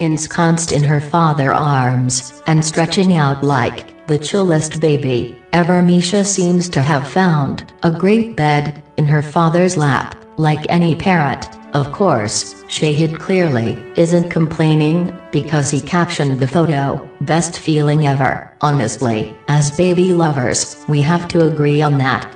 ensconced in her father arms, and stretching out like the chillest baby ever Misha seems to have found a great bed in her father's lap, like any parent. Of course, Shahid clearly isn't complaining, because he captioned the photo, best feeling ever. Honestly, as baby lovers, we have to agree on that.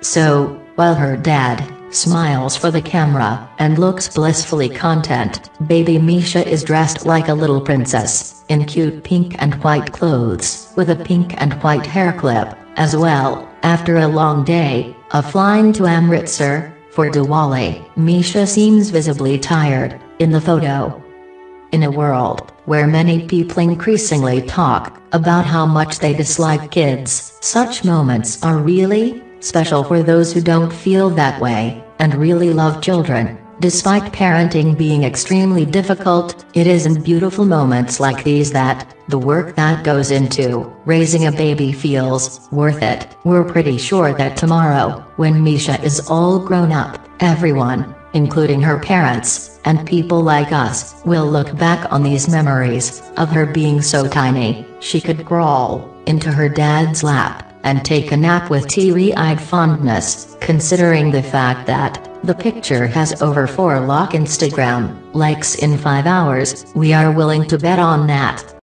So, while her dad smiles for the camera, and looks blissfully content, baby Misha is dressed like a little princess, in cute pink and white clothes, with a pink and white hair clip, as well, after a long day, of flying to Amritsar, for Diwali, Misha seems visibly tired, in the photo. In a world, where many people increasingly talk, about how much they dislike kids, such moments are really, special for those who don't feel that way, and really love children. Despite parenting being extremely difficult, it is in beautiful moments like these that, the work that goes into, raising a baby feels, worth it. We're pretty sure that tomorrow, when Misha is all grown up, everyone, including her parents, and people like us, will look back on these memories, of her being so tiny, she could crawl, into her dad's lap, and take a nap with teary-eyed fondness, considering the fact that, the picture has over 4 lakh Instagram likes in 5 hours, we are willing to bet on that.